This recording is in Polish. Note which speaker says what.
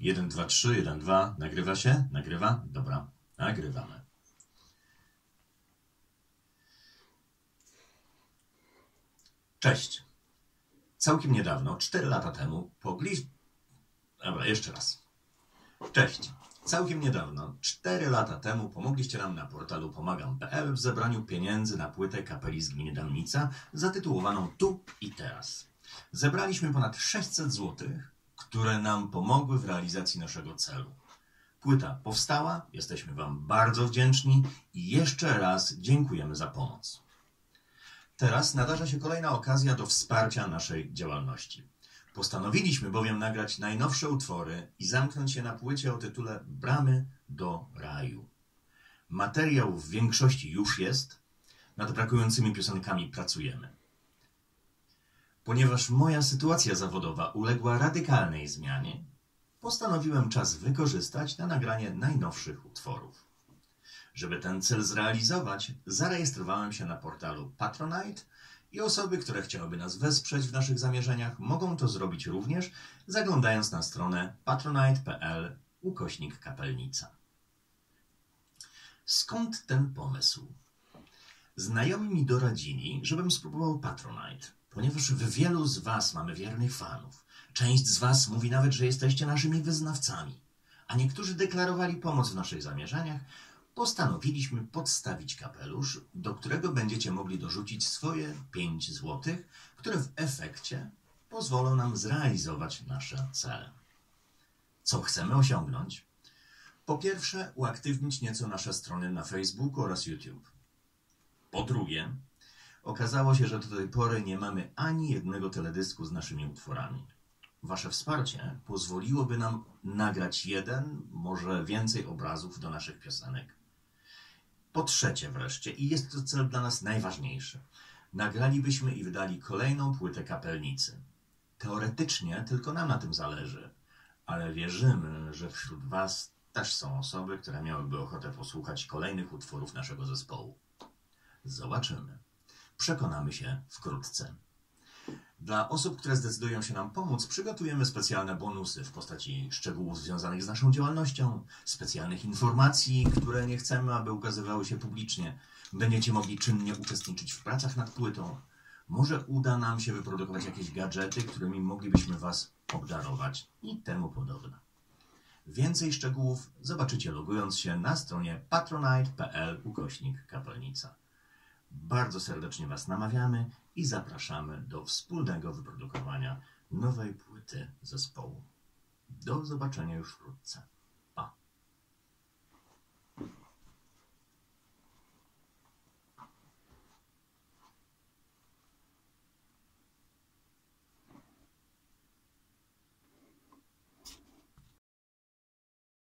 Speaker 1: 1, 2, 3, 1, 2. Nagrywa się? Nagrywa? Dobra, nagrywamy. Cześć. Całkiem niedawno, 4 lata temu, pogli... Dobra, jeszcze raz. Cześć. Całkiem niedawno, 4 lata temu, pomogliście nam na portalu pomagam.pl w zebraniu pieniędzy na płytę kapeli z gminy Damnica zatytułowaną Tu i Teraz. Zebraliśmy ponad 600 zł, które nam pomogły w realizacji naszego celu. Płyta powstała, jesteśmy Wam bardzo wdzięczni i jeszcze raz dziękujemy za pomoc. Teraz nadarza się kolejna okazja do wsparcia naszej działalności. Postanowiliśmy bowiem nagrać najnowsze utwory i zamknąć je na płycie o tytule Bramy do raju. Materiał w większości już jest, nad brakującymi piosenkami pracujemy. Ponieważ moja sytuacja zawodowa uległa radykalnej zmianie, postanowiłem czas wykorzystać na nagranie najnowszych utworów. Żeby ten cel zrealizować, zarejestrowałem się na portalu Patronite i osoby, które chciałyby nas wesprzeć w naszych zamierzeniach, mogą to zrobić również zaglądając na stronę patronite.pl ukośnik kapelnica. Skąd ten pomysł? Znajomi mi doradzili, żebym spróbował Patronite, ponieważ w wielu z Was mamy wiernych fanów. Część z Was mówi nawet, że jesteście naszymi wyznawcami, a niektórzy deklarowali pomoc w naszych zamierzeniach, postanowiliśmy podstawić kapelusz, do którego będziecie mogli dorzucić swoje 5 zł, które w efekcie pozwolą nam zrealizować nasze cele. Co chcemy osiągnąć? Po pierwsze, uaktywnić nieco nasze strony na Facebooku oraz YouTube. Po drugie, okazało się, że do tej pory nie mamy ani jednego teledysku z naszymi utworami. Wasze wsparcie pozwoliłoby nam nagrać jeden, może więcej obrazów do naszych piosenek. Po trzecie wreszcie, i jest to cel dla nas najważniejszy, nagralibyśmy i wydali kolejną płytę kapelnicy. Teoretycznie tylko nam na tym zależy, ale wierzymy, że wśród Was też są osoby, które miałyby ochotę posłuchać kolejnych utworów naszego zespołu. Zobaczymy. Przekonamy się wkrótce. Dla osób, które zdecydują się nam pomóc, przygotujemy specjalne bonusy w postaci szczegółów związanych z naszą działalnością, specjalnych informacji, które nie chcemy, aby ukazywały się publicznie. Będziecie mogli czynnie uczestniczyć w pracach nad płytą. Może uda nam się wyprodukować jakieś gadżety, którymi moglibyśmy Was obdarować i temu podobne. Więcej szczegółów zobaczycie logując się na stronie patronite.pl ukośnik kapelnica. Bardzo serdecznie Was namawiamy i zapraszamy do wspólnego wyprodukowania nowej płyty zespołu. Do zobaczenia już wkrótce.